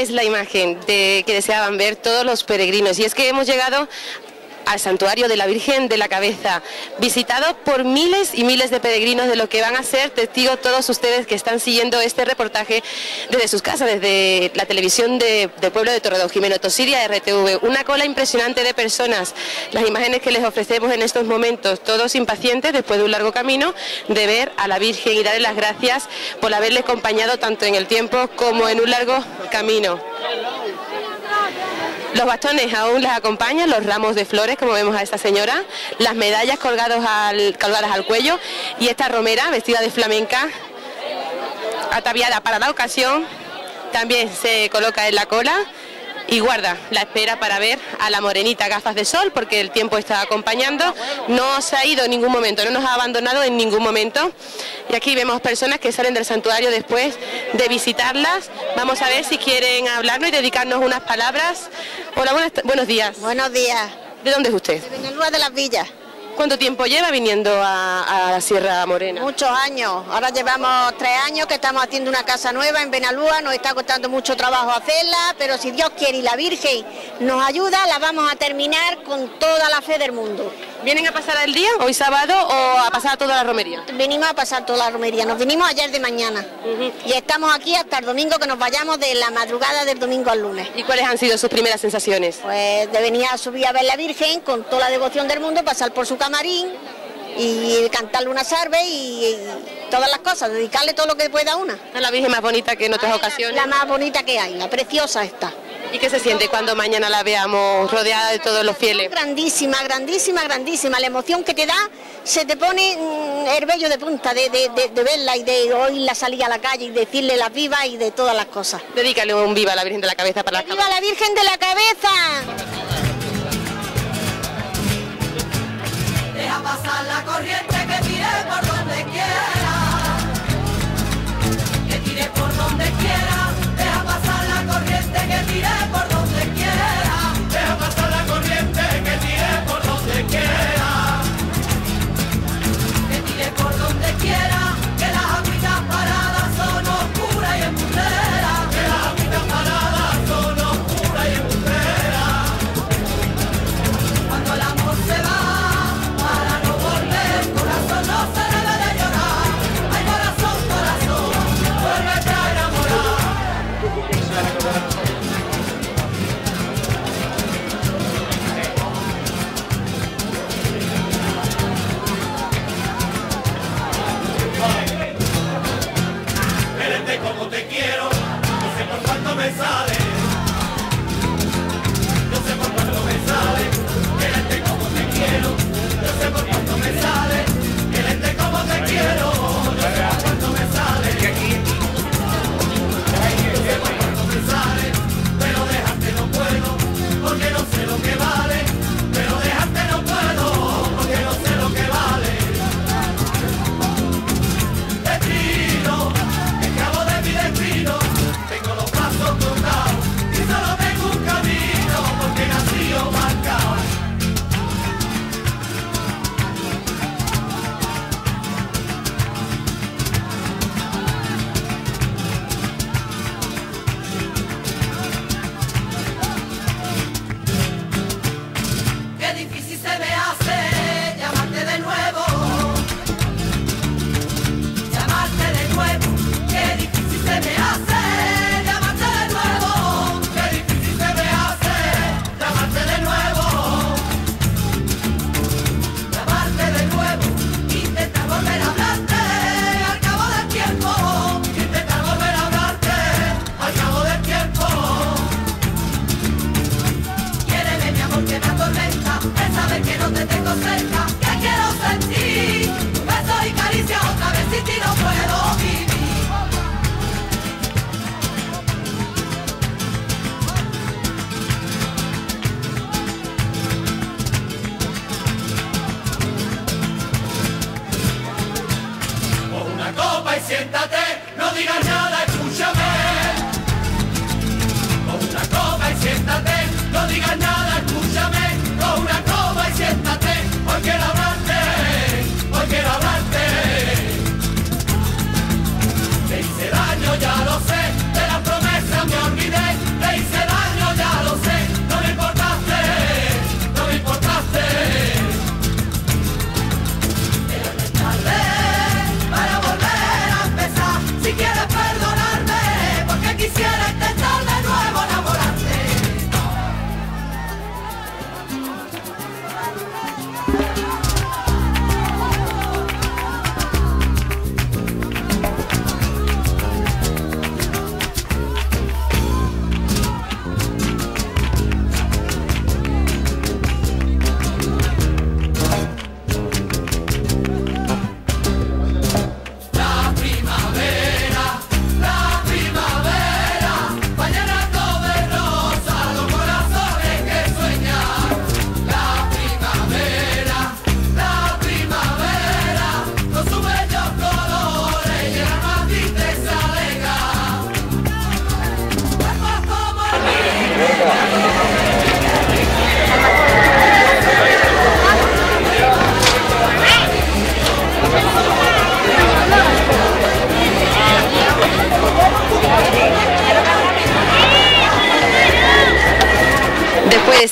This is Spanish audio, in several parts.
es la imagen de, que deseaban ver todos los peregrinos. Y es que hemos llegado al santuario de la Virgen de la Cabeza, visitado por miles y miles de peregrinos de lo que van a ser testigos todos ustedes que están siguiendo este reportaje desde sus casas, desde la televisión de, pueblo de Torredón, Jimeno Tosiria, RTV. Una cola impresionante de personas. Las imágenes que les ofrecemos en estos momentos, todos impacientes después de un largo camino, de ver a la Virgen y darle las gracias por haberle acompañado tanto en el tiempo como en un largo camino. Los bastones aún les acompañan, los ramos de flores, como vemos a esta señora, las medallas colgados colgadas al cuello y esta romera vestida de flamenca, ataviada para la ocasión, también se coloca en la cola y guarda la espera para ver a la morenita gafas de sol porque el tiempo está acompañando, no se ha ido en ningún momento, no nos ha abandonado en ningún momento y aquí vemos personas que salen del santuario después de visitarlas, vamos a ver si quieren hablarnos y dedicarnos unas palabras. Hola, buenos días. Buenos días. ¿De dónde es usted? De Benelúa de las Villas. ¿Cuánto tiempo lleva viniendo a, la Sierra Morena? Muchos años. Ahora llevamos tres años que estamos haciendo una casa nueva en Benalúa. Nos está costando mucho trabajo hacerla, pero si Dios quiere y la Virgen nos ayuda, la vamos a terminar con toda la fe del mundo. ¿Vienen a pasar el día, hoy sábado, o a pasar toda la romería? Venimos a pasar toda la romería, nos vinimos ayer de mañana y estamos aquí hasta el domingo que nos vayamos de la madrugada del domingo al lunes. ¿Y cuáles han sido sus primeras sensaciones? Pues de venir a subir a ver la Virgen con toda la devoción del mundo, pasar por su camarín y cantarle una sarve y, todas las cosas, dedicarle todo lo que pueda a una. Es la Virgen más bonita que en otras ocasiones. La, más bonita que hay, la preciosa está. ¿Y qué se siente cuando mañana la veamos rodeada de todos los fieles? Grandísima, grandísima, grandísima. La emoción que te da, se te pone mm, el vello de punta de, verla y de oírla salir a la calle y decirle la viva y de todas las cosas. Dedícale un viva a la Virgen de la Cabeza para la ¡Viva la Virgen de la Cabeza! Deja pasar la corriente que tire por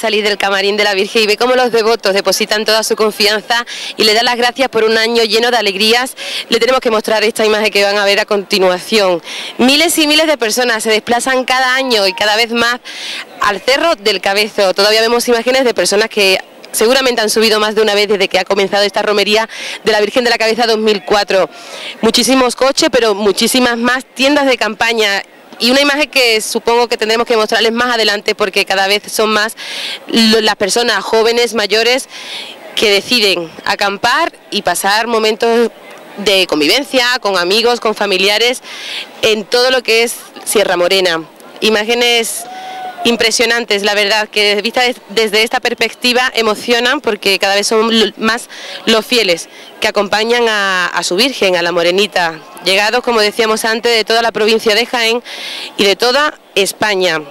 salir del camarín de la Virgen y ve cómo los devotos depositan toda su confianza y le dan las gracias por un año lleno de alegrías, le tenemos que mostrar esta imagen que van a ver a continuación. Miles y miles de personas se desplazan cada año y cada vez más al Cerro del Cabezo. Todavía vemos imágenes de personas que seguramente han subido más de una vez desde que ha comenzado esta romería de la Virgen de la Cabeza 2004. Muchísimos coches, pero muchísimas más tiendas de campaña y una imagen que supongo que tendremos que mostrarles más adelante porque cada vez son más las personas jóvenes, mayores, que deciden acampar y pasar momentos de convivencia con amigos, con familiares, en todo lo que es Sierra Morena. Imágenes impresionantes, la verdad, que vistas des- desde esta perspectiva emocionan porque cada vez son más los fieles que acompañan a, a su Virgen, a la Morenita, llegados, como decíamos antes, de toda la provincia de Jaén y de toda España.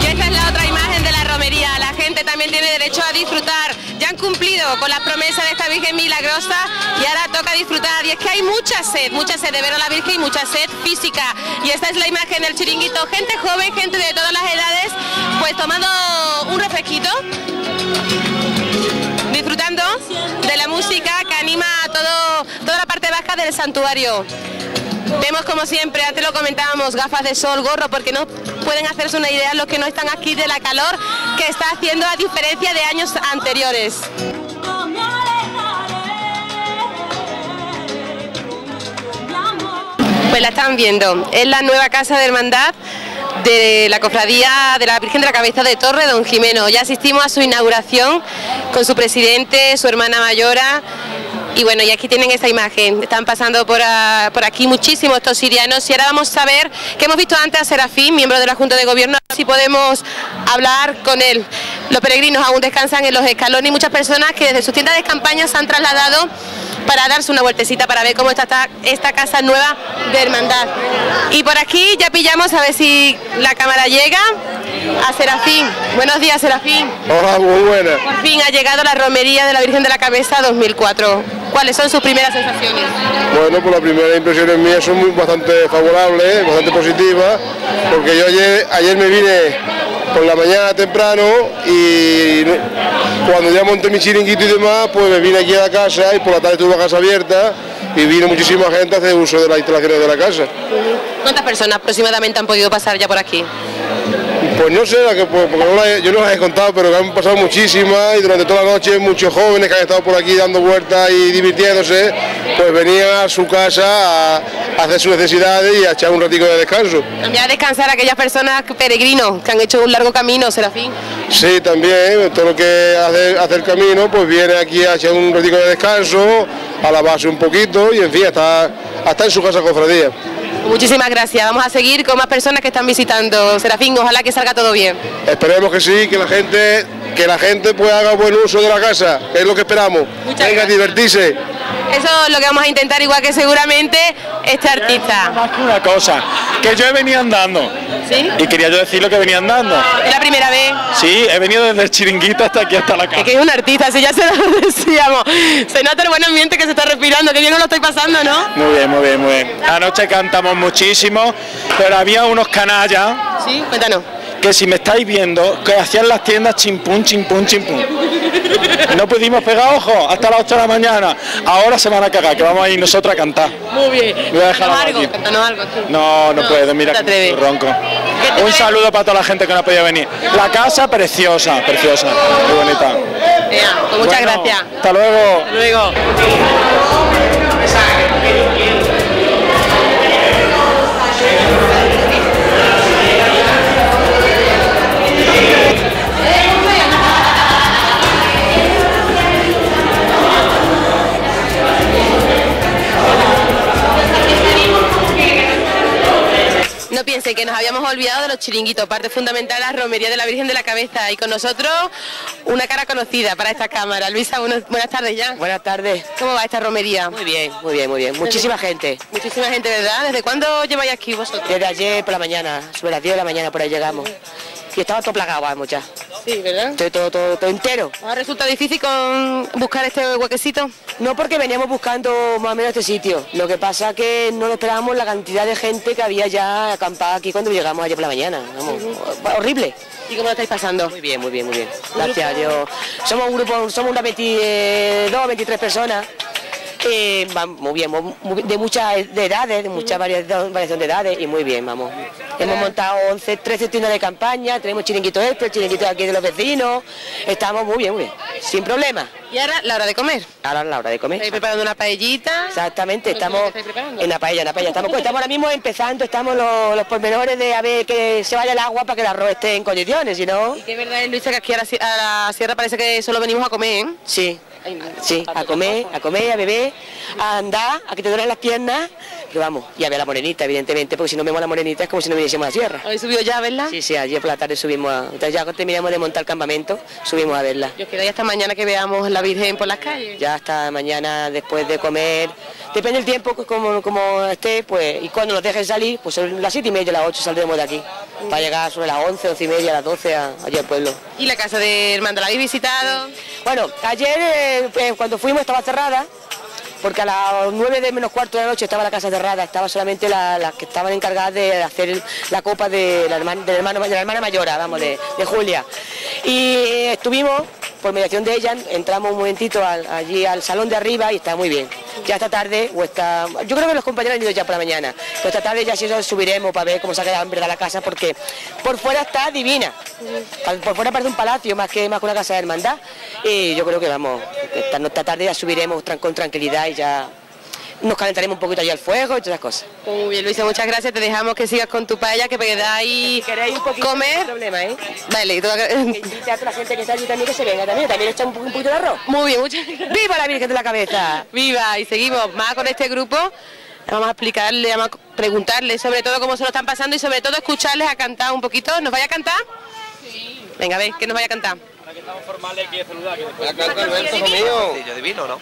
Y esta es la otra imagen de la romería. La gente también tiene derecho a disfrutar. Cumplido con las promesas de esta Virgen milagrosa y ahora toca disfrutar. Y es que hay mucha sed, mucha sed de ver a la Virgen y mucha sed física. Y esta es la imagen del chiringuito. Gente joven, gente de todas las edades, pues tomando un refresquito. Disfrutando de la música que anima a todo, toda la del santuario. Vemos como siempre, antes lo comentábamos, gafas de sol, gorro, porque no pueden hacerse una idea los que no están aquí de la calor que está haciendo a diferencia de años anteriores. Pues la están viendo, es la nueva casa de hermandad de la cofradía de la Virgen de la Cabeza de Torre, don Jimeno. Ya asistimos a su inauguración con su presidente, su hermana mayora. Y bueno, y aquí tienen esta imagen. Están pasando por, a- por aquí muchísimos estos sirianos. Y ahora vamos a ver que hemos visto antes a Serafín, miembro de la Junta de Gobierno, si podemos hablar con él. Los peregrinos aún descansan en los escalones y muchas personas que desde sus tiendas de campaña se han trasladado para darse una vueltecita para ver cómo está esta, esta casa nueva de hermandad. Y por aquí ya pillamos a ver si la cámara llega a Serafín. Buenos días, Serafín. Hola, muy buena. Por fin ha llegado la romería de la Virgen de la Cabeza 2004. ¿Cuáles son sus primeras sensaciones? Bueno, pues las primeras impresiones mías son muy bastante favorables, bastante positivas, porque yo ayer, ayer me vine por la mañana temprano y cuando ya monté mi chiringuito y demás, pues me vine aquí a la casa y por la tarde tuve la casa abierta y vino muchísima gente a hacer uso de las instalaciones de la casa. ¿Cuántas personas aproximadamente han podido pasar ya por aquí? Pues no sé, la que, porque no la he- yo no las he contado, pero que han pasado muchísimas y durante toda la noche muchos jóvenes que han estado por aquí dando vueltas y divirtiéndose, pues venían a su casa a, a hacer sus necesidades y a echar un ratico de descanso. Ya a descansar aquellas personas peregrinos que han hecho un largo camino, Serafín. Sí, también, todo lo que hace, hace el camino, pues viene aquí a echar un ratico de descanso, a lavarse un poquito y en fin, hasta, hasta en su casa cofradía. Muchísimas gracias. Vamos a seguir con más personas que están visitando. Serafín, ojalá que salga todo bien. Esperemos que sí, que la gente, que la gente pues haga buen uso de la casa, que es lo que esperamos. Muchas Venga, gracias. divertirse. Eso es lo que vamos a intentar, igual que seguramente este artista. Más que una cosa, que yo he venido andando. ¿Sí? Y quería yo decir lo que venía andando. Es la primera vez. Sí, he venido desde el chiringuito hasta aquí, hasta la Es casa. que es un artista, si ya se lo decíamos. Se nota el buen ambiente que se está respirando, que bien no lo estoy pasando, ¿no? Muy bien, muy bien, muy bien. Anoche cantamos muchísimo, pero había unos canallas Sí, cuéntanos. Que si me estáis viendo, que hacían las tiendas chimpún, chimpún, chimpún. No pudimos pegar ojo hasta las 8 de la mañana. Ahora se van a cagar, que vamos a ir nosotros a cantar. Muy bien. Voy a dejar algo. No, no, No, puedo, mira que ronco. ¿Qué te Un saludo para toda la gente que no ha podido venir. La casa preciosa, preciosa, muy bonita. Pues muchas Bueno, gracias. Hasta luego. Hasta luego. No piensen que nos habíamos olvidado de los chiringuitos, parte fundamental la romería de la Virgen de la Cabeza. Y con nosotros una cara conocida para esta cámara. Luisa, buenos- buenas tardes ya. Buenas tardes. ¿Cómo va esta romería? Muy bien, muy bien, muy bien. Muchísima gente. Muchísima gente, ¿verdad? ¿Desde cuándo lleváis aquí vosotros? Desde ayer por la mañana, sobre las 10 de la mañana por ahí llegamos. Y estaba todo plagado, vamos ya. Sí, ¿verdad? Estoy todo, todo, todo entero. ¿Os ha resultado difícil con buscar este huequecito? No porque veníamos buscando más o menos este sitio. Lo que pasa que no nos esperábamos la cantidad de gente que había ya acampada aquí cuando llegamos ayer por la mañana. Vamos, horrible. ¿Y cómo lo estáis pasando? Muy bien, muy bien, muy bien. Gracias a Dios. Somos un grupo, somos unas 22, 23 personas. Eh, va muy bien, de muchas de edades, de mucha variación, variación de edades y muy bien, vamos. Hemos montado 11, 13 tiendas de campaña, tenemos chiringuitos este, chiringuitos aquí de los vecinos, estamos muy bien, muy bien, sin problema. Y ahora la hora de comer. Ahora la hora de comer. Estáis preparando una paellita. Exactamente, ¿Qué estamos en la paella, en la paella. Estamos, pues, estamos ahora mismo empezando, estamos los, los pormenores de a ver que se vaya el agua para que el arroz esté en condiciones, si no, Y que es verdad, Luisa, que aquí a la, a la sierra parece que solo venimos a comer, ¿eh? sí. Sí, a comer, a comer, a beber, a andar, a que te duelen las piernas, pero vamos, y a ver a la morenita, evidentemente, porque si no vemos a la morenita es como si no viniésemos a la sierra. ¿Habéis subido ya a verla? Sí, sí, ayer por la tarde subimos a... Entonces ya terminamos de montar el campamento, subimos a verla. Yo quedáis hasta mañana que veamos la Virgen por las calles. Ya hasta mañana después de comer, depende del tiempo que como, como esté, pues, y cuando nos dejen salir, pues sobre las siete y media, las 8 saldremos de aquí, para llegar sobre las 11, 11 y media, las 12 a, allí al pueblo. ¿Y la casa de Hermanda la habéis visitado? Bueno, ayer eh, eh, cuando fuimos estaba cerrada, porque a las 9 de menos cuarto de la noche estaba la casa cerrada, estaba solamente la- las que estaban encargadas de hacer la copa de la, hermana, del hermano, de la hermana mayora, vamos, de, de Julia. Y eh, estuvimos, por mediación de ella, entramos un momentito al- allí al salón de arriba y está muy bien. Ya esta tarde, o esta, yo creo que los compañeros han ido ya por la mañana, pero esta tarde ya sí eso subiremos para ver cómo se ha quedado en verdad la casa, porque por fuera está divina. Por fuera parece un palacio más que más que una casa de hermandad. Y yo creo que vamos, esta, esta tarde ya subiremos con tranquilidad y ya nos calentaremos un poquito allí al fuego y todas esas cosas. Muy bien, Luisa, muchas gracias. Te dejamos que sigas con tu paella, que podáis ¿Queréis un poquito? No hay comer. problema, ¿eh? Vale, tú- Que invite a toda la gente que está allí también que se venga también, también echa un, po- un poquito de arroz. Muy bien, muchas gracias. ¡Viva la Virgen de la Cabeza! Viva, y seguimos más con este grupo. Vamos a explicarle, vamos a preguntarle sobre todo cómo se lo están pasando y sobre todo escucharles a cantar un poquito. ¿Nos vaya a cantar? Sí. Venga, a ver, ¿qué nos vaya a cantar? Yo divino, ¿no?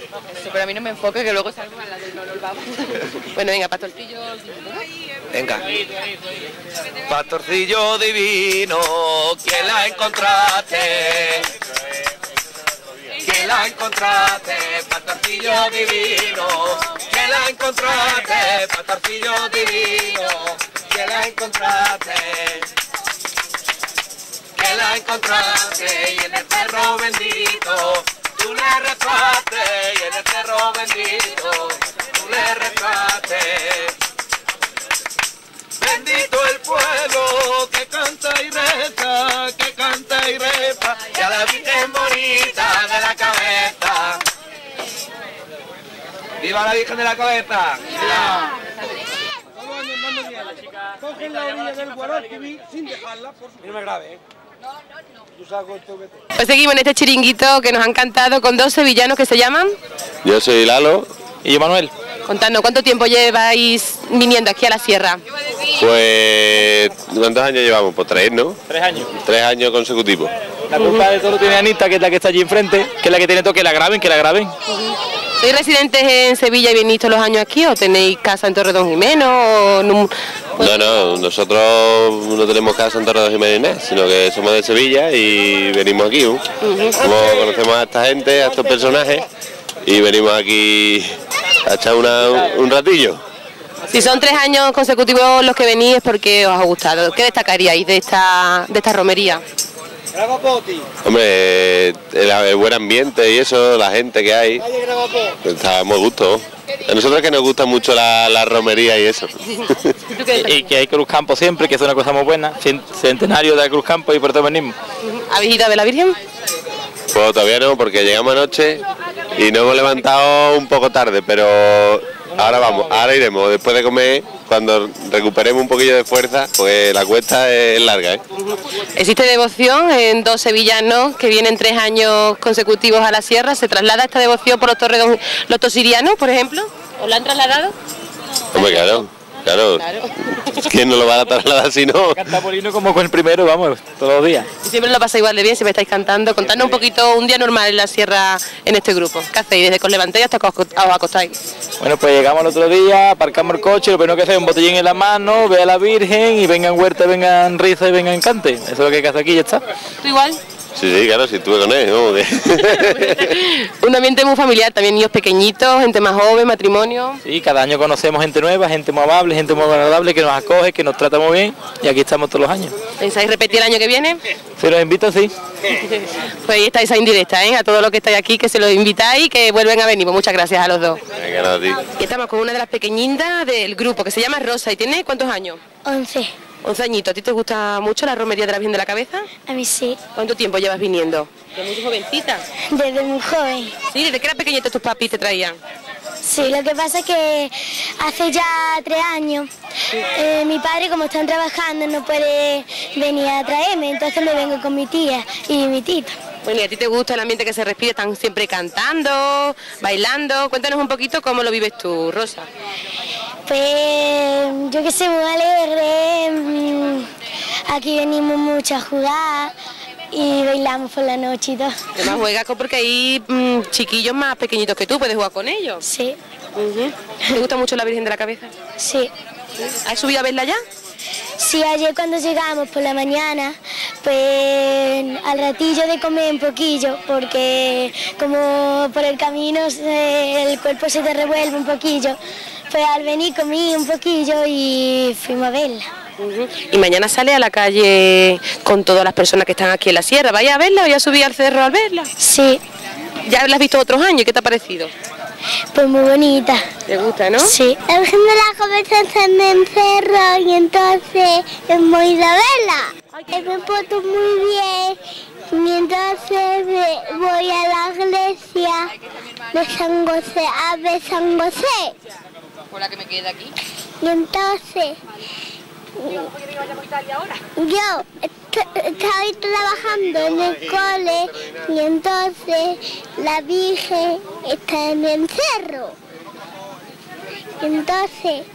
pero a mí no me enfoque que luego salgo a la del no, Bueno, venga, pastorcillo. Venga. Pastorcillo divino, que la encontraste. Que la encontraste, pastorcillo divino. Que la encontraste, pastorcillo divino. Que la encontraste. Que la encontraste y en el cerro bendito. Tú le rezaste y en el cerro bendito. Tú le rezaste. Bendito el pueblo que canta y reza, que canta y reza, y a la Virgen bonita de la cabeza. ¡Viva la Virgen de la cabeza! Pues seguimos en este chiringuito que nos han cantado con dos sevillanos que se llaman. Yo soy Lalo, Y yo, Manuel. Contadnos, ¿cuánto tiempo lleváis viniendo aquí a la sierra? pues ¿cuántos años llevamos? Pues tres, ¿no? Tres años. Tres años consecutivos. La culpa de todo lo tiene Anita, que es la que está allí enfrente, que es la que tiene todo, que la graben, que la graben. ¿Sois residentes en Sevilla y venís todos los años aquí o tenéis casa en Torredón Jimeno? O No, no, nosotros no tenemos casa en Torre de Jiménez, sino que somos de Sevilla y venimos aquí. ¿no? Como conocemos a esta gente, a estos personajes, y venimos aquí a echar una- un, un ratillo. Si son tres años consecutivos los que venís es porque os ha gustado. ¿Qué destacaríais de esta, de esta romería? Hombre, el, el buen ambiente y eso, la gente que hay, está muy gusto. A nosotros que nos gusta mucho la, la romería y eso. Y, y que hay Cruz Campo siempre, que es una cosa muy buena. Centenario de Cruz Campo y por. ¿Habéis ido a ver la Virgen? Pues todavía no, porque llegamos anoche y nos hemos levantado un poco tarde, pero ahora vamos, ahora iremos, después de comer, cuando recuperemos un poquillo de fuerza, pues la cuesta es larga, ¿eh? Existe devoción en dos sevillanos que vienen tres años consecutivos a la sierra. ¿Se traslada esta devoción por los torredos, los tosirianos, por ejemplo? ¿Os la han trasladado? Hombre, claro, claro. ¿Quién no lo va a trasladar si no? Cantapolino como con el primero, vamos, todos los días. Y siempre lo pasa igual de bien, siempre estáis cantando. Contadnos un poquito un día normal en la sierra en este grupo. ¿Qué hacéis? Desde que os levantéis hasta que os aco- os acostáis. Bueno, pues llegamos el otro día, aparcamos el coche, lo primero que hacer es un botellín en la mano, ve a la Virgen y vengan huerta, vengan risa y vengan cante. Eso es lo que hay que hacer aquí y ya está. ¿Tú igual? Sí, sí, claro, si estuve con él, que- Un ambiente muy familiar, también niños pequeñitos, gente más joven, matrimonio. Sí, cada año conocemos gente nueva, gente muy amable, gente muy agradable que nos acoge, que nos trata muy bien y aquí estamos todos los años. ¿Pensáis repetir el año que viene? Si nos invitan, sí. Pues ahí estáis a indirecta, ¿eh? A todos los que estáis aquí, que se los invitáis y que vuelven a venir. Pues muchas gracias a los dos. Venga, tío. Y estamos con una de las pequeñitas del grupo, que se llama Rosa. ¿Y tiene cuántos años? 11. 11 añitos. ¿A ti te gusta mucho la romería de la Virgen de la Cabeza? A mí sí. ¿Cuánto tiempo llevas viniendo? De muy jovencita. Desde muy joven. Sí, desde que era pequeñita tus papis te traían. Sí, lo que pasa es que hace ya tres años eh, mi padre como están trabajando no puede venir a traerme, entonces me vengo con mi tía y mi tita. Bueno, ¿y a ti te gusta el ambiente que se respira? ¿Están siempre cantando, bailando? Cuéntanos un poquito cómo lo vives tú, Rosa. Pues yo que sé, muy alegre. mm, Aquí venimos mucho a jugar y bailamos por la noche y todo. Además juegas porque hay mm, chiquillos más pequeñitos que tú, puedes jugar con ellos. Sí, Ujú. ¿Te gusta mucho la Virgen de la Cabeza? sí. ¿Has subido a verla ya? Sí, ayer cuando llegamos por la mañana, pues al ratillo de comer un poquillo, porque como por el camino el cuerpo se te revuelve un poquillo, pues al venir comí un poquillo y fuimos a verla. Y mañana sale a la calle con todas las personas que están aquí en la sierra. ¿Vaya a verla o ya subí al cerro al verla? Sí, Ya la has visto otros años, ¿qué te ha parecido? pues muy bonita. ¿Te gusta, no? Sí. La Virgen de la Cabeza en cerro y entonces hemos ido a verla. Me porto muy bien y entonces voy a la iglesia de San José, a ver San José. Por que me queda aquí. Y entonces yo est- estaba trabajando en el cole y entonces la Virgen está en el cerro. Y entonces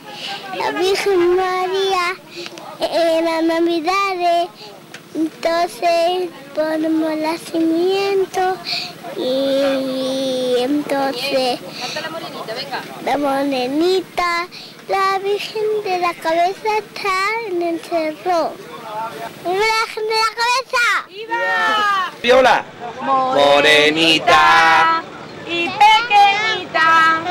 la Virgen María eh, en las Navidades, entonces ponemos el nacimiento y entonces la morenita, la Virgen de la Cabeza está en el cerro. ¡Viva la Virgen de la Cabeza! Viola. Morenita y pequeñita.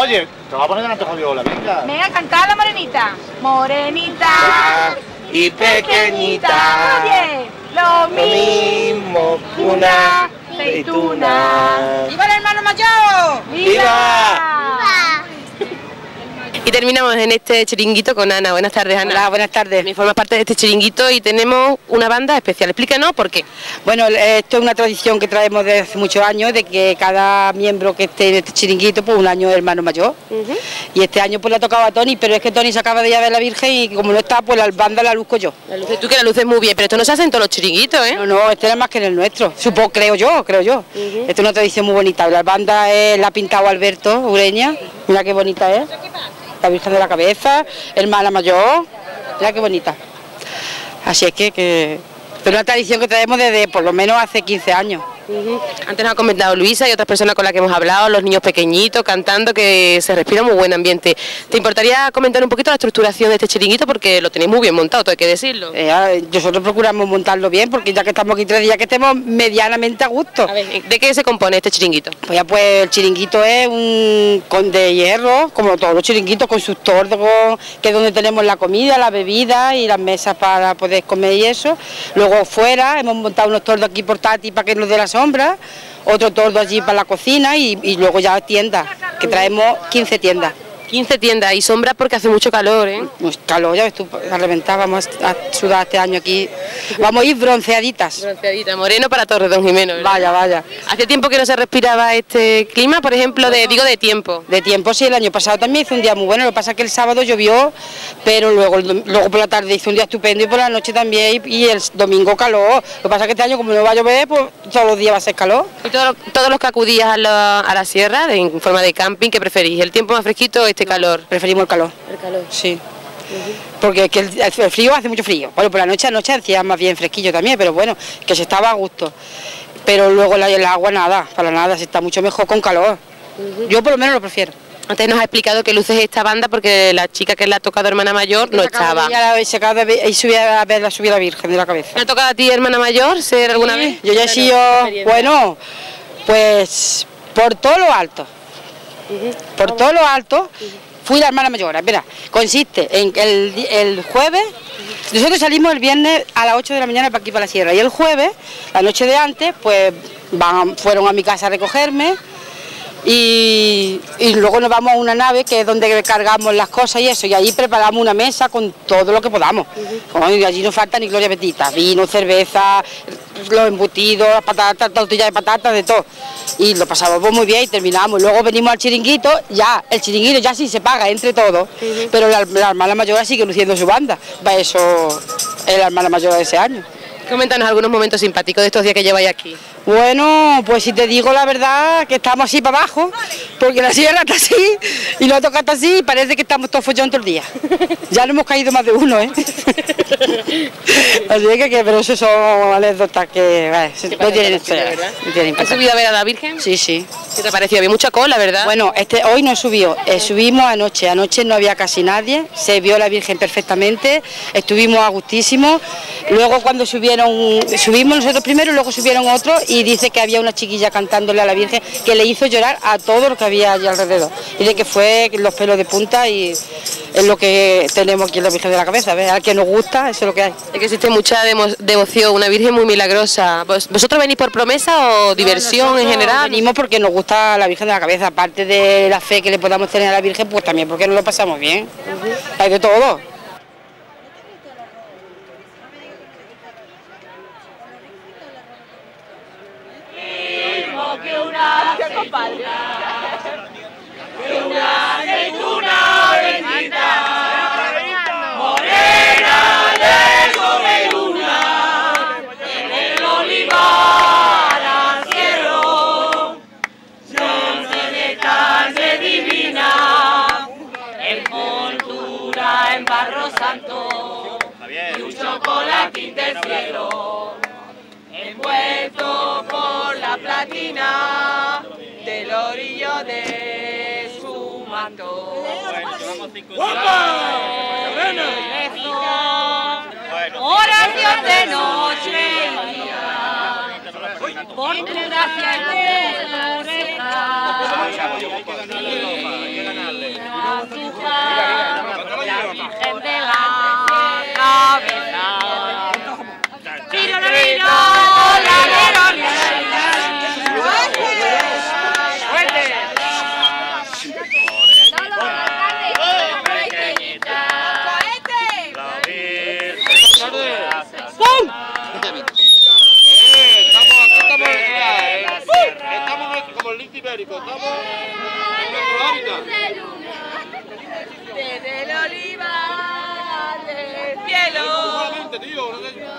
Oye, te voy a poner delante con Viola, venga. Venga a cantar la morenita. Morenita Y pequeñita. Oye, lo mismo una aceituna. ¡Viva el hermano mayor! ¡Viva! Y terminamos en este chiringuito con Ana. Buenas tardes, Ana. Hola, buenas tardes. Me formas parte de este chiringuito y tenemos una banda especial. Explícanos por qué. Bueno, esto es una tradición que traemos desde hace muchos años, de que cada miembro que esté en este chiringuito, pues un año es hermano mayor. Y este año pues le ha tocado a Tony, pero es que Tony se acaba de ir a la Virgen y como no está, pues la banda la luzco yo. La luz, tú que la luces muy bien, pero esto no se hace en todos los chiringuitos, ¿eh? No, no, este es más que en el nuestro, supongo, creo yo, creo yo. Esta es una tradición muy bonita. La banda es, la ha pintado Alberto Ureña, mira qué bonita es. La Virgen de la Cabeza, hermana mayor, mira qué bonita. Así es que, que es una tradición que traemos desde por lo menos hace 15 años. Antes nos ha comentado Luisa y otras personas con las que hemos hablado, los niños pequeñitos cantando, que se respira muy buen ambiente. ¿Te importaría comentar un poquito la estructuración de este chiringuito? Porque lo tenéis muy bien montado, todo hay que decirlo. Eh, nosotros procuramos montarlo bien porque ya que estamos aquí tres días que estemos medianamente a gusto. A ver, ¿de qué se compone este chiringuito? Pues ya pues el chiringuito es un con de hierro, como todos los chiringuitos, con sus tordos, que es donde tenemos la comida, la bebida y las mesas para poder comer y eso. Luego fuera hemos montado unos tordos aquí portátiles para que nos dé la otro tordo allí para la cocina y luego ya tiendas, que traemos 15 tiendas. 15 tiendas y sombras porque hace mucho calor, ¿eh? Pues calor, ya ves tú, a reventar, vamos a sudar este año aquí. Vamos a ir bronceaditas. Bronceadita, moreno para Torre Don Jimeno. ¿verdad? Vaya, vaya. Hace tiempo que no se respiraba este clima, por ejemplo, de digo de tiempo. De tiempo sí, el año pasado también hizo un día muy bueno, lo que pasa es que el sábado llovió, pero luego, luego por la tarde hizo un día estupendo y por la noche también, y, y el domingo calor. Lo que pasa es que este año como no va a llover, pues todos los días va a ser calor. Y todo- todos los que acudías a la, a la sierra de- en forma de camping, ¿qué preferís? ¿El tiempo más fresquito o este calor? Preferimos el calor. El calor. Sí. Porque es que el, el frío hace mucho frío. Bueno, por la noche anoche hacía más bien fresquillo también, pero bueno, que se estaba a gusto. Pero luego la- el agua nada, para nada, se está mucho mejor con calor. Yo por lo menos lo prefiero. Antes nos ha explicado que luces esta banda porque la chica que le ha tocado hermana mayor no estaba. Ya se acaba de y subía a ver la la Virgen de la cabeza. ¿Te ha tocado a ti, hermana mayor, ser alguna Sí, vez? Yo ya he sido, bueno, pues por todo lo alto. Por todo lo alto fui la hermana mayor. Mira, consiste en el, el jueves, nosotros salimos el viernes a las 8 de la mañana para aquí para la sierra y el jueves, la noche de antes, pues van, fueron a mi casa a recogerme. Y, y luego nos vamos a una nave que es donde cargamos las cosas y eso, y allí preparamos una mesa con todo lo que podamos. Y allí no falta ni gloria bendita, vino, cerveza, los embutidos, las patatas, tortillas de patatas, de todo. Y lo pasamos muy bien y terminamos. Luego venimos al chiringuito, ya, el chiringuito ya sí se paga entre todos, pero la, la hermana mayor sigue luciendo su banda. Va eso es la hermana mayor de ese año. Coméntanos algunos momentos simpáticos de estos días que lleváis aquí. Bueno, pues si te digo la verdad, que estamos así para abajo, porque la sierra está así y no toca está así y parece que estamos todos follando todo el día. Ya no hemos caído más de uno, ¿eh? así que, que- pero eso son anécdotas que no tienen historia. ¿Has subido a ver a la Virgen? Sí, sí. ¿Qué te ha parecido? Había mucha cola, ¿verdad? Bueno, este hoy no subió, eh, subimos anoche, anoche no había casi nadie, se vio la Virgen perfectamente, estuvimos a gustísimo, luego cuando subieron, subimos nosotros primero y luego subieron otros y dice que había una chiquilla cantándole a la Virgen que le hizo llorar a todo lo que había allí alrededor, dice que fue los pelos de punta y es lo que tenemos aquí en la Virgen de la Cabeza, ¿ves? al que nos gusta, eso es lo que hay. Es que existe mucha demo- devoción, una Virgen muy milagrosa. ¿Vos- ¿Vosotros venís por promesa o diversión en general? Venimos porque nos gusta la Virgen de la Cabeza, aparte de la fe que le podamos tener a la Virgen, pues también porque nos lo pasamos bien. Hay de todo. Que una aceituna, que una aceituna bendita, morena de Gobeluna, en el olivar al cielo, llena de carne divina, en moldura, en barro santo, y un chocolatín del cielo envuelto por platina del orillo de su manto. Oración de noche y día, por tu gracia y pureza, vino tu la Virgen de la cabeza. El nuestro hábitat. Desde el olivar del cielo,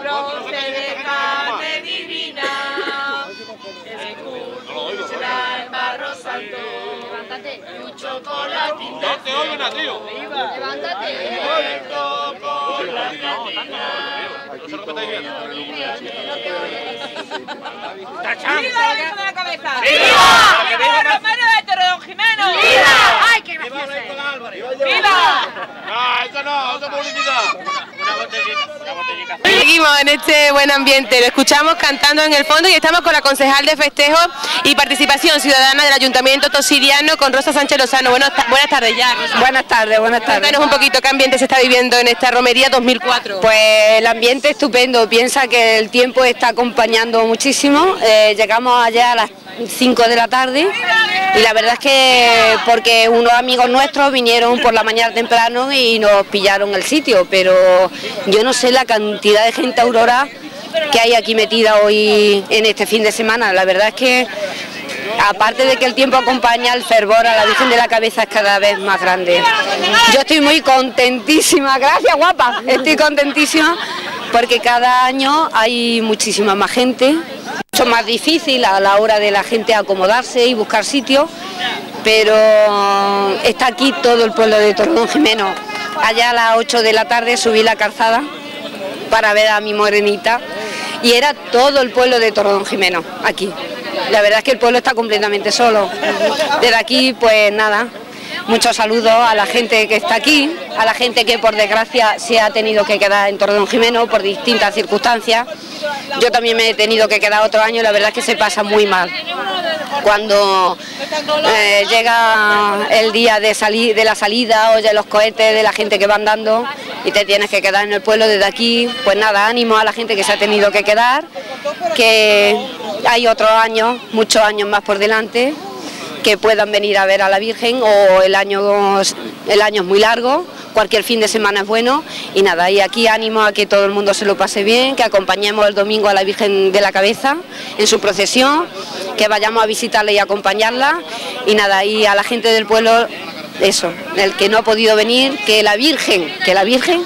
procede carne divina, escultura en barro santo, y un chocolatín No te oigo nada, tío. Levántate. La ¡Viva la Virgen de la Cabeza! ¡Viva! ¡Viva Romero de Jimeno! ¡Viva! ¡Ay, qué gracioso es! ¡Viva! No, eso no, eso es. Seguimos en este buen ambiente, lo escuchamos cantando en el fondo y estamos con la concejal de festejo y participación ciudadana del Ayuntamiento Tosiriano con Rosa Sánchez Lozano. Buenas, buenas tardes ya. Rosa. Buenas tardes, buenas tardes. Cuéntanos un poquito qué ambiente se está viviendo en esta romería 2004. Pues el ambiente estupendo, piensa que el tiempo está acompañando muchísimo. Eh, llegamos ayer a las 5 de la tarde y la verdad es que porque unos amigos nuestros vinieron por la mañana temprano y nos pillaron el sitio, pero yo no sé la cantidad de gente aurora que hay aquí metida hoy en este fin de semana. La verdad es que aparte de que el tiempo acompaña el fervor a la Virgen de la Cabeza es cada vez más grande. Yo estoy muy contentísima, gracias guapa, estoy contentísima porque cada año hay muchísima más gente, mucho más difícil a la hora de la gente acomodarse y buscar sitio, pero está aquí todo el pueblo de Torredón Jimeno. Allá a las 8 de la tarde subí la calzada para ver a mi morenita y era todo el pueblo de Torredón Jimeno aquí. La verdad es que el pueblo está completamente solo. Desde aquí, pues nada, muchos saludos a la gente que está aquí, a la gente que por desgracia se ha tenido que quedar en Torredón Jimeno por distintas circunstancias. Yo también me he tenido que quedar otro año la verdad es que se pasa muy mal. Cuando eh, llega el día de, la salida, oye los cohetes de la gente que van dando y te tienes que quedar en el pueblo desde aquí, pues nada, ánimo a la gente que se ha tenido que quedar, que hay otros años, muchos años más por delante, que puedan venir a ver a la Virgen o el año, el año es muy largo, cualquier fin de semana es bueno. Y nada, y aquí ánimo a que todo el mundo se lo pase bien, que acompañemos el domingo a la Virgen de la Cabeza en su procesión, que vayamos a visitarla y acompañarla. Y nada, y a la gente del pueblo eso, el que no ha podido venir, que la Virgen, que la Virgen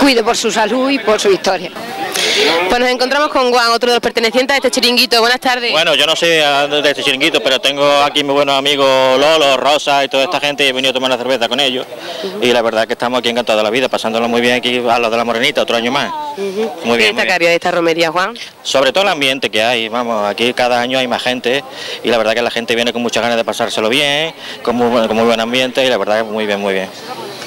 cuide por su salud y por su historia. Pues nos encontramos con Juan, otro de los pertenecientes a este chiringuito. Buenas tardes. Bueno, yo no sé de este chiringuito, pero tengo aquí mis buenos amigos Lolo, Rosa y toda esta gente y he venido a tomar una cerveza con ellos. Y la verdad es que estamos aquí encantados de la vida, pasándolo muy bien aquí a los de la Morenita, otro año más. Muy bien. ¿Qué destacaría de esta romería, Juan? Sobre todo el ambiente que hay, vamos, aquí cada año hay más gente y la verdad que la gente viene con muchas ganas de pasárselo bien, con muy, buen- con muy buen ambiente y la verdad que muy bien, muy bien.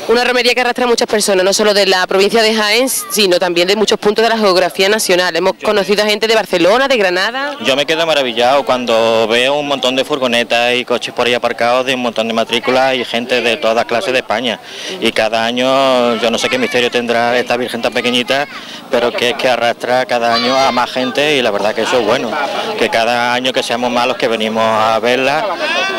Una romería que arrastra a muchas personas, no solo de la provincia de Jaén, sino también de muchos puntos de la geografía nacional. Hemos conocido a gente de Barcelona, de Granada. Yo me quedo maravillado cuando veo un montón de furgonetas y coches por ahí aparcados de un montón de matrículas y gente de todas clases de España. Y cada año, yo no sé qué misterio tendrá esta Virgen tan pequeñita, pero que es que arrastra cada año a más gente y la verdad que eso es bueno. Que cada año que seamos malos que venimos a verla,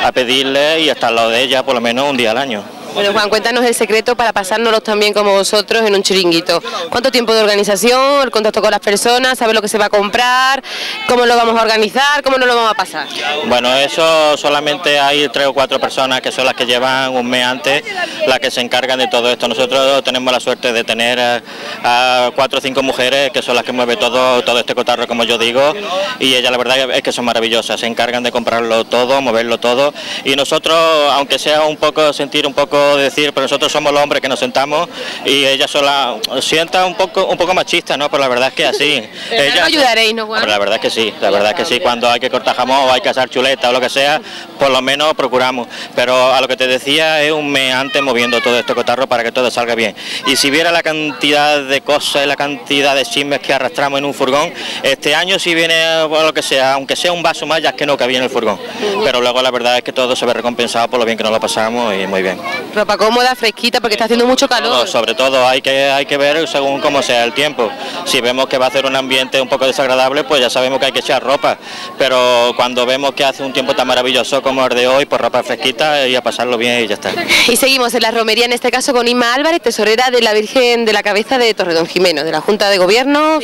a pedirle y estar al lado de ella por lo menos un día al año. Bueno, Juan, cuéntanos el secreto para pasárnoslos también como vosotros en un chiringuito. ¿Cuánto tiempo de organización, el contacto con las personas, saber lo que se va a comprar, cómo lo vamos a organizar, cómo nos lo vamos a pasar? Bueno, eso solamente hay tres o cuatro personas que son las que llevan un mes antes, las que se encargan de todo esto. Nosotros tenemos la suerte de tener a, a cuatro o cinco mujeres que son las que mueven todo, todo este cotarro, como yo digo, y ellas la verdad es que son maravillosas, se encargan de comprarlo todo, moverlo todo, y nosotros, aunque sea un poco sentir un poco decir, pero nosotros somos los hombres que nos sentamos y ella sola sienta un poco un poco machista, ¿no? Pero la verdad es que así. No ayudaréis, ¿no, Juan? Pero la verdad es que sí, la verdad es que sí, cuando hay que cortar jamón o hay que hacer chuleta o lo que sea, por lo menos procuramos. Pero a lo que te decía es un mes antes moviendo todo este cotarro para que todo salga bien. Y si viera la cantidad de cosas y la cantidad de chismes que arrastramos en un furgón, este año si viene o lo que sea, aunque sea un vaso más, ya es que no cabía en el furgón. Pero luego la verdad es que todo se ve recompensado por lo bien que nos lo pasamos y muy bien. Ropa cómoda, fresquita, porque está haciendo mucho calor. Todo, sobre todo hay que, hay que ver según cómo sea el tiempo. Si vemos que va a hacer un ambiente un poco desagradable, pues ya sabemos que hay que echar ropa. Pero cuando vemos que hace un tiempo tan maravilloso como el de hoy, pues ropa fresquita y a pasarlo bien y ya está. Y seguimos en la romería, en este caso con Inma Álvarez, tesorera de la Virgen de la Cabeza de Torredón Jimeno, de la Junta de Gobierno.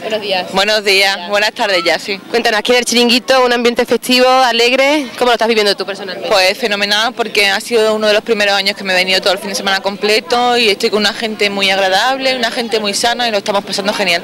Buenos días. Buenos días, buenas tardes ya, sí. Cuéntanos, aquí en el chiringuito, un ambiente festivo, alegre, ¿cómo lo estás viviendo tú personalmente? Pues fenomenal porque ha sido uno de los primeros años que me he venido todo el fin de semana completo y estoy con una gente muy agradable, una gente muy sana y lo estamos pasando genial.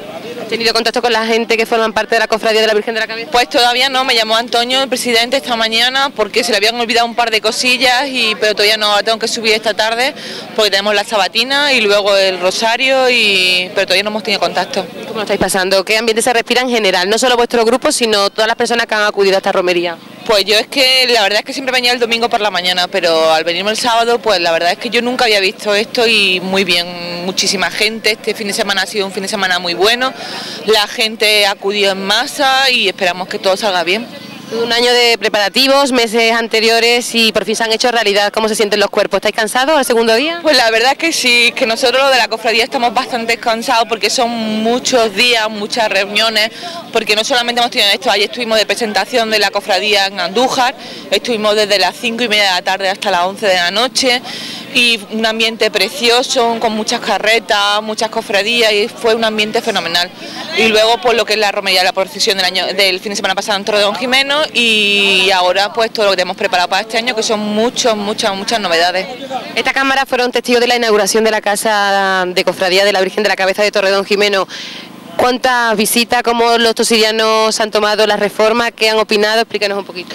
¿Has tenido contacto con la gente que forman parte de la cofradía de la Virgen de la Cabeza? Pues todavía no, me llamó Antonio, el presidente, esta mañana porque se le habían olvidado un par de cosillas, y pero todavía no, la tengo que subir esta tarde porque tenemos la sabatina y luego el rosario, y pero todavía no hemos tenido contacto. ¿Cómo lo estáis pasando? ¿Qué ambiente se respira en general? No solo vuestro grupo, sino todas las personas que han acudido a esta romería. Pues yo es que la verdad es que siempre venía el domingo por la mañana, pero al venirme el sábado, pues la verdad es que yo nunca había visto esto y muy bien, muchísima gente. Este fin de semana ha sido un fin de semana muy bueno, la gente acudió en masa y esperamos que todo salga bien. Un año de preparativos, meses anteriores y por fin se han hecho realidad. ¿Cómo se sienten los cuerpos? ¿Estáis cansados al segundo día? Pues la verdad que sí, que nosotros los de la cofradía estamos bastante cansados porque son muchos días, muchas reuniones, porque no solamente hemos tenido esto, ayer estuvimos de presentación de la cofradía en Andújar, estuvimos desde las 5 y media de la tarde hasta las 11 de la noche y un ambiente precioso, con muchas carretas, muchas cofradías y fue un ambiente fenomenal. Y luego pues lo que es la romería, la procesión del año del fin de semana pasado en de Don Jimeno y ahora pues todo lo que tenemos preparado para este año que son muchas, muchas, muchas novedades. Esta cámara fueron testigos de la inauguración de la Casa de Cofradía de la Virgen de la Cabeza de Torredón Jimeno. ¿Cuántas visitas, cómo los tosirianos han tomado la reforma, qué han opinado? Explícanos un poquito.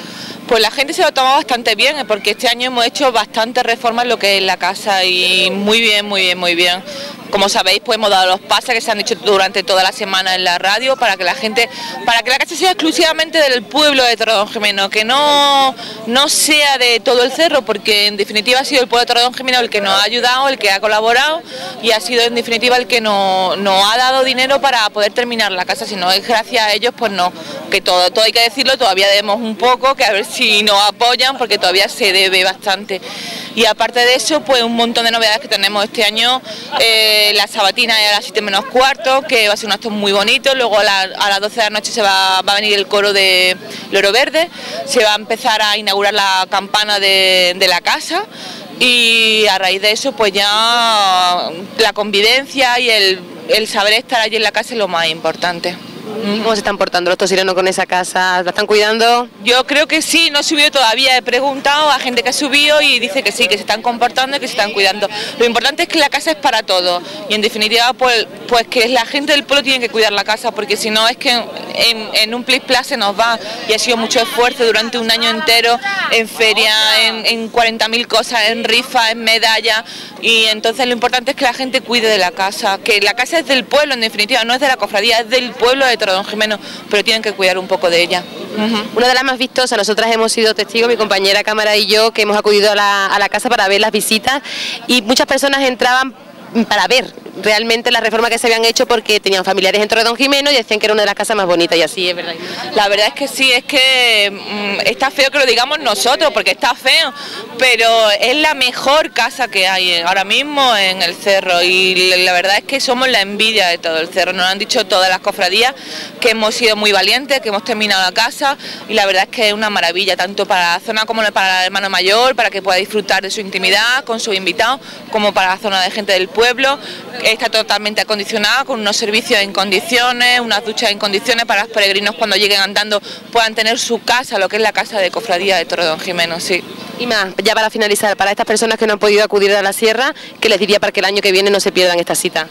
Pues la gente se lo ha tomado bastante bien, eh, porque este año hemos hecho bastantes reformas en lo que es la casa y muy bien, muy bien, muy bien. Como sabéis, pues hemos dado los pases que se han dicho durante toda la semana en la radio para que la gente, para que la casa sea exclusivamente del pueblo de Torredón Jimeno, que no, no sea de todo el cerro, porque en definitiva ha sido el pueblo de Torredón Jimeno el que nos ha ayudado, el que ha colaborado y ha sido en definitiva el que nos, nos ha dado dinero para poder terminar la casa, si no es gracias a ellos, pues no, que todo, todo hay que decirlo, todavía debemos un poco, que a ver si nos apoyan, porque todavía se debe bastante. Y aparte de eso, pues un montón de novedades que tenemos este año, eh, la sabatina a las 7 menos cuarto, que va a ser un acto muy bonito, luego a, la- a las 12 de la noche se va, va a venir el coro de Loro Verde, se va a empezar a inaugurar la campana de, de la casa y a raíz de eso pues ya la convivencia y el, el saber estar allí en la casa es lo más importante. ¿Cómo se están portando los tosirianos con esa casa? ¿La están cuidando? Yo creo que sí, no he subido todavía, he preguntado a gente que ha subido y dice que sí, que se están comportando y que se están cuidando. Lo importante es que la casa es para todos y en definitiva pues, pues que la gente del pueblo tiene que cuidar la casa porque si no es que en, en un plis plas se nos va y ha sido mucho esfuerzo durante un año entero en feria, en, en 40.000 cosas, en rifa, en medalla y entonces lo importante es que la gente cuide de la casa, que la casa es del pueblo en definitiva, no es de la cofradía, es del pueblo Torredón Jimeno, pero tienen que cuidar un poco de ella. Una de las más vistosas, nosotras hemos sido testigos, mi compañera cámara y yo, que hemos acudido a la casa para ver las visitas y muchas personas entraban para ver realmente la reforma que se habían hecho porque tenían familiares en Torredón Jimeno y decían que era una de las casas más bonitas y así es verdad. La verdad es que sí, es que mm, está feo que lo digamos nosotros, porque está feo, pero es la mejor casa que hay ahora mismo en el cerro y la verdad es que somos la envidia de todo el cerro. Nos han dicho todas las cofradías que hemos sido muy valientes, que hemos terminado la casa y la verdad es que es una maravilla, tanto para la zona como para el hermano mayor, para que pueda disfrutar de su intimidad con sus invitados, como para la zona de gente del pueblo. Está totalmente acondicionada con unos servicios en condiciones, unas duchas en condiciones para los peregrinos cuando lleguen andando puedan tener su casa, lo que es la casa de cofradía de Torredón Jimeno, sí. Y más, ya para finalizar, para estas personas que no han podido acudir a la sierra, ¿qué les diría para que el año que viene no se pierdan esta cita?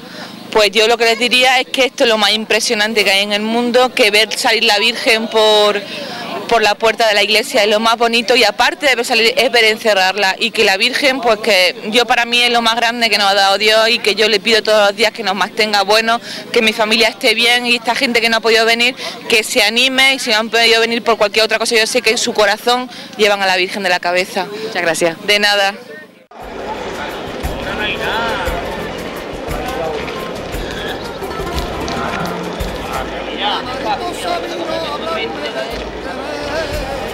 Pues yo lo que les diría es que esto es lo más impresionante que hay en el mundo, que ver salir la Virgen por, por la puerta de la iglesia es lo más bonito y aparte de ver salir es ver encerrarla y que la Virgen, pues que yo para mí es lo más grande que nos ha dado Dios y que yo le pido todos los días que nos mantenga bueno, que mi familia esté bien y esta gente que no ha podido venir, que se anime y si no han podido venir por cualquier otra cosa, yo sé que en su corazón llevan a la Virgen de la cabeza. Muchas gracias. De nada.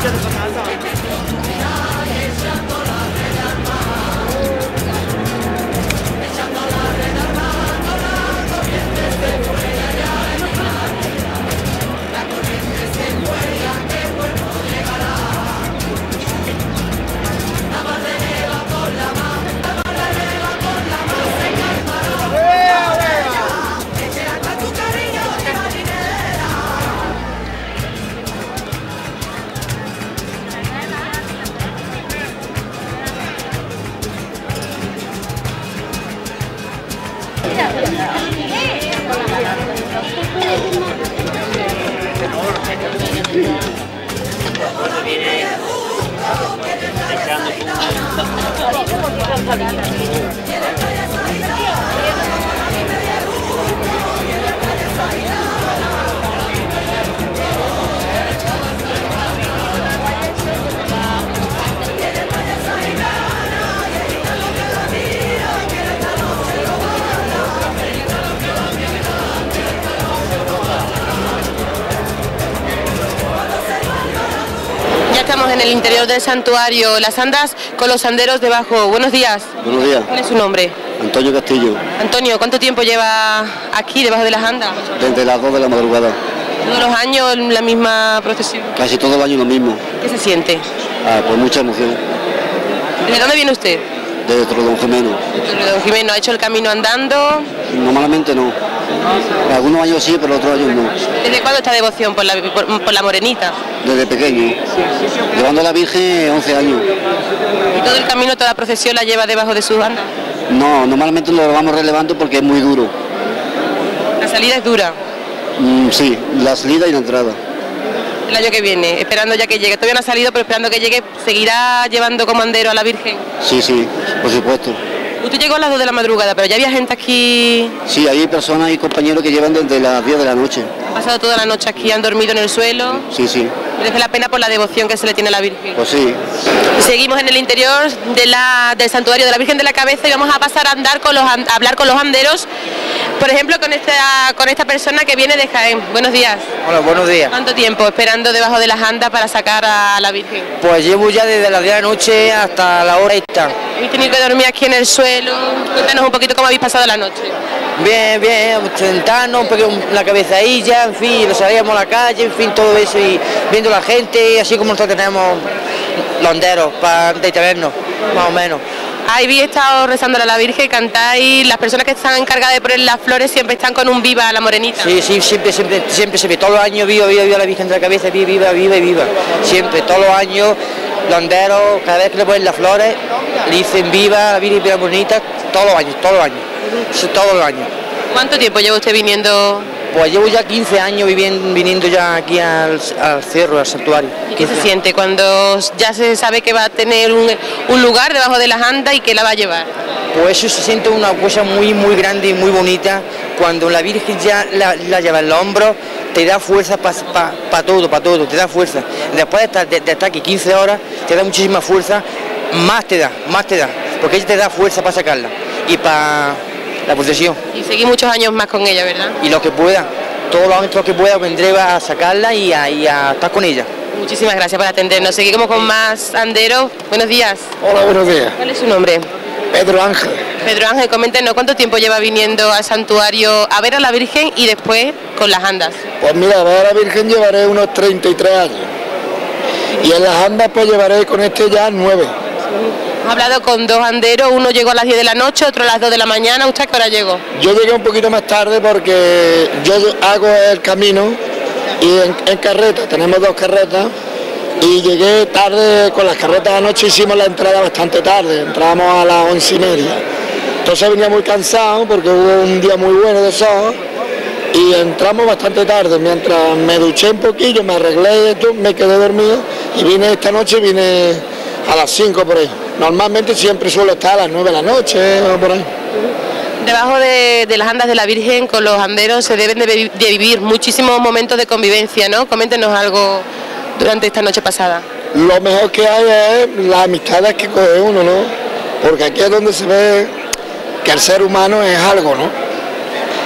这个。Del santuario Las Andas con los anderos debajo. Buenos días. Buenos días, ¿Cuál es su nombre? Antonio Castillo, Antonio, ¿cuánto tiempo lleva aquí debajo de las andas? desde las 2 de la madrugada, Todos los años la misma procesión. casi todo el año lo mismo, ¿Qué se siente? ah, pues mucha emoción, ¿De dónde viene usted? desde Trodón Gemeno. De Jimeno, ¿ha hecho el camino andando? Normalmente no, algunos años sí, pero otros años no, ¿Desde cuándo esta devoción por la, por, por la morenita? desde pequeño, llevando a la Virgen 11 años. ¿Y todo el camino, toda la procesión la lleva debajo de sus andas? No, normalmente lo vamos relevando porque es muy duro, La salida es dura. Mm, sí, la salida y la entrada. El año que viene, esperando ya que llegue. Todavía no ha salido, pero esperando que llegue, ¿seguirá llevando comandero a la Virgen? Sí, sí, por supuesto. Usted llegó a las 2 de la madrugada, pero ya había gente aquí, Sí, hay personas y compañeros que llevan desde las 10 de la noche. ha pasado toda la noche aquí, han dormido en el suelo. Sí, sí, Merece la pena por la devoción que se le tiene a la Virgen. pues sí. Seguimos en el interior de la- del santuario de la Virgen de la Cabeza y vamos a pasar a andar con los a hablar con los anderos. Por ejemplo, con esta, con esta persona que viene de Jaén. Buenos días. Hola, buenos días. ¿Cuánto tiempo esperando debajo de las andas para sacar a la Virgen? Pues llevo ya desde las 10 de la noche hasta la hora esta. ¿Habéis tenido que dormir aquí en el suelo? Cuéntanos un poquito cómo habéis pasado la noche. Bien, bien, sentarnos, la cabezadilla, en fin, nos salíamos a la calle, en fin, todo eso y viendo la gente, así como nosotros tenemos los anderos para entretenernos, más o menos. Ahí vi estado rezándole a la Virgen, cantáis, las personas que están encargadas de poner las flores siempre están con un viva a la morenita. Sí, sí, siempre, siempre, siempre ve, todos los años viva, viva, viva la Virgen de la Cabeza, viva, viva, viva viva. Siempre, todos los años, los anderos, cada vez que le ponen las flores, le dicen viva, la Virgen viva bonita, todos los años, todos los años, todos los años. ¿Cuánto tiempo lleva usted viniendo? Pues llevo ya 15 años viviendo, viniendo ya aquí al, al cerro, al santuario. ¿Y qué se siente cuando ya se sabe que va a tener un, un lugar debajo de las andas y que la va a llevar? Pues eso se siente una cosa muy, muy grande y muy bonita. Cuando la Virgen ya la, la lleva en los hombros, te da fuerza para todo, para todo, te da fuerza. Después de estar, de- de estar aquí 15 horas, te da muchísima fuerza, más te da, más te da, porque ella te da fuerza para sacarla y para la procesión. Y seguir muchos años más con ella, ¿verdad? Y lo que pueda, todos los años que pueda vendré a sacarla y a, y a estar con ella. Muchísimas gracias por atendernos. Seguimos con más anderos. Buenos días. Hola, buenos días. ¿Cuál es su nombre? Pedro Ángel. Pedro Ángel, coméntenos cuánto tiempo lleva viniendo al santuario a ver a la Virgen y después con las andas. Pues mira, a ver a la Virgen llevaré unos 33 años. Y en las andas pues llevaré con este ya 9. Hablado con dos anderos, uno llegó a las 10 de la noche, otro a las 2 de la mañana. ¿Usted a qué hora llegó? Yo llegué un poquito más tarde porque yo hago el camino y en, en carreta, tenemos dos carretas, y llegué tarde con las carretas anoche, hicimos la entrada bastante tarde, entramos a las once y media. Entonces venía muy cansado porque hubo un día muy bueno de sol y entramos bastante tarde. Mientras me duché un poquillo, me arreglé, me quedé dormido y vine esta noche, vine a las 5 por ahí. Normalmente siempre suelo estar a las 9 de la noche o por ahí. Debajo de, de las andas de la Virgen con los anderos se deben de vivir muchísimos momentos de convivencia, ¿no? Coméntenos algo durante esta noche pasada. Lo mejor que hay es las amistades que coge uno, ¿no? Porque aquí es donde se ve que el ser humano es algo, ¿no?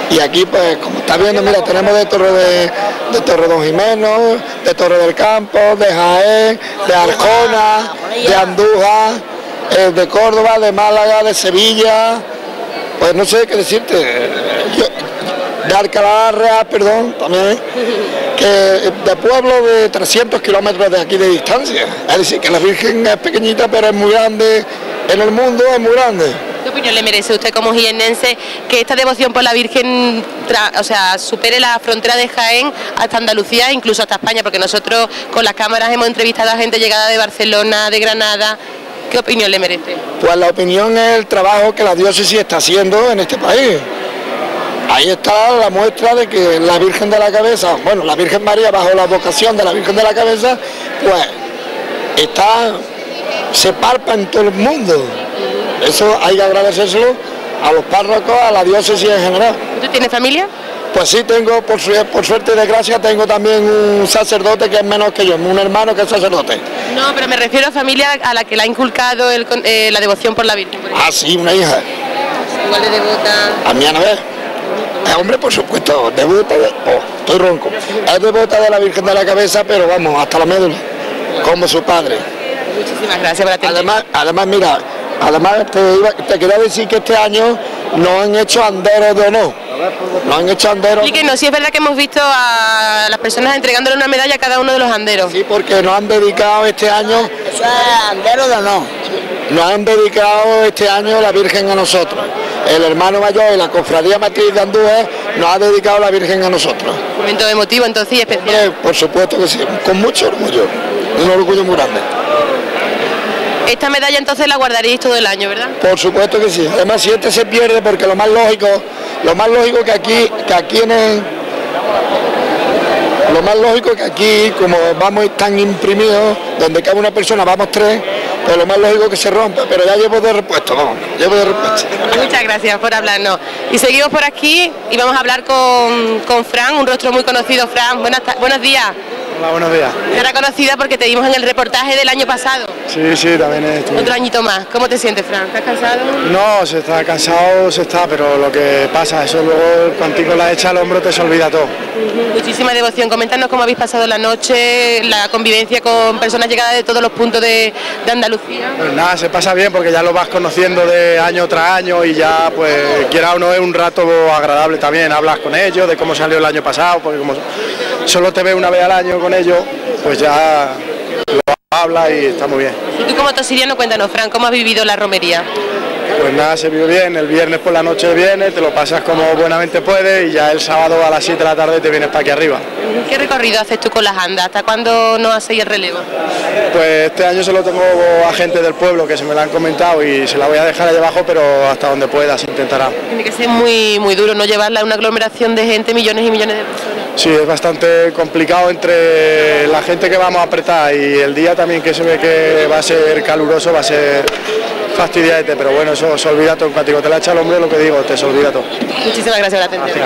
Y aquí, pues, como está viendo, mira, tenemos de Torre de, de Torre Don Jimeno, de Torre del Campo, de Jaén, de Arjona, de Andújar, eh, de Córdoba, de Málaga, de Sevilla, pues no sé qué decirte. Yo- de Alcalá Real, perdón, también, que de pueblo de 300 kilómetros de aquí de distancia. Es decir, que la Virgen es pequeñita, pero es muy grande, en el mundo es muy grande. ¿Qué opinión le merece usted como jiennense que esta devoción por la Virgen o sea, supere la frontera de Jaén hasta Andalucía incluso hasta España? Porque nosotros con las cámaras hemos entrevistado a gente llegada de Barcelona, de Granada. ¿Qué opinión le merece? Pues la opinión es el trabajo que la diócesis está haciendo en este país. Ahí está la muestra de que la Virgen de la Cabeza, bueno, la Virgen María bajo la vocación de la Virgen de la Cabeza, pues está, se palpa en todo el mundo. Eso hay que agradecérselo a los párrocos, a la diócesis en general. ¿Usted tiene familia? Pues sí, tengo, por, su- por suerte y desgracia, tengo también un sacerdote que es menor que yo, un hermano que es sacerdote. No, pero me refiero a familia a la que le ha inculcado el eh, la devoción por la Virgen. por. Ah, sí, una hija. Igual de devota. A mi Anabel. Es hombre, por supuesto, devota de... Oh, estoy ronco. Es devota de la Virgen de la Cabeza, pero vamos, hasta la médula. como su padre. Muchísimas gracias por. Además, además mira, además te, iba- te quería decir que este año no han hecho anderos de honor. No han hecho anderos. Explíquenos, si es verdad que hemos visto a las personas entregándole una medalla a cada uno de los anderos. Sí, porque nos han dedicado este año. Eso es andero de honor. Nos han dedicado este año la Virgen a nosotros. El hermano mayor y la cofradía matriz de Andújar nos ha dedicado la Virgen a nosotros. Momento emotivo entonces y especial. Por supuesto que sí, con mucho orgullo. Un orgullo muy grande. Esta medalla entonces la guardaréis todo el año, ¿verdad? Por supuesto que sí. Además, si este se pierde, porque lo más lógico, lo más lógico que aquí, que aquí en el- lo más lógico que aquí, como vamos tan imprimidos, donde cabe una persona, vamos tres, pues lo más lógico que se rompa, pero ya llevo de repuesto, vamos, llevo de repuesto. Muchas gracias por hablarnos. Y seguimos por aquí y vamos a hablar con, con Fran, un rostro muy conocido. Fran, buenas buenos días. Hola, buenos días. Era conocida porque te vimos en el reportaje del año pasado. Sí, sí, también estoy. Otro añito más. ¿Cómo te sientes, Fran? ¿Estás cansado? No, se está cansado, se está, pero lo que pasa, eso luego cuando la echa al hombro te se olvida todo. Muchísima devoción. Coméntanos cómo habéis pasado la noche, la convivencia con personas llegadas de todos los puntos de, de Andalucía. Pues nada, se pasa bien porque ya lo vas conociendo de año tras año y ya, pues, quiera o no, es un rato agradable también. Hablas con ellos de cómo salió el año pasado, porque como solo te ves una vez al año con ellos, pues ya lo hablas y está muy bien. Y tú como tosiriano, cuéntanos, Fran, ¿cómo has vivido la romería? Pues nada, se vio bien, el viernes por la noche vienes, te lo pasas como buenamente puedes y ya el sábado a las 7 de la tarde te vienes para aquí arriba. ¿Qué recorrido haces tú con las andas? ¿Hasta cuándo nos hacéis el relevo? Pues este año se lo tengo a gente del pueblo que se me lo han comentado y se la voy a dejar allá abajo, pero hasta donde pueda se intentará. Tiene que ser muy, muy duro no llevarla a una aglomeración de gente, millones y millones de personas. Sí, es bastante complicado entre la gente que vamos a apretar y el día también que se ve que va a ser caluroso, va a ser fastidiante, pero bueno, eso se olvida todo. En cuanto te la echa el hombre, lo que digo, te se olvida todo. Muchísimas gracias por la atención.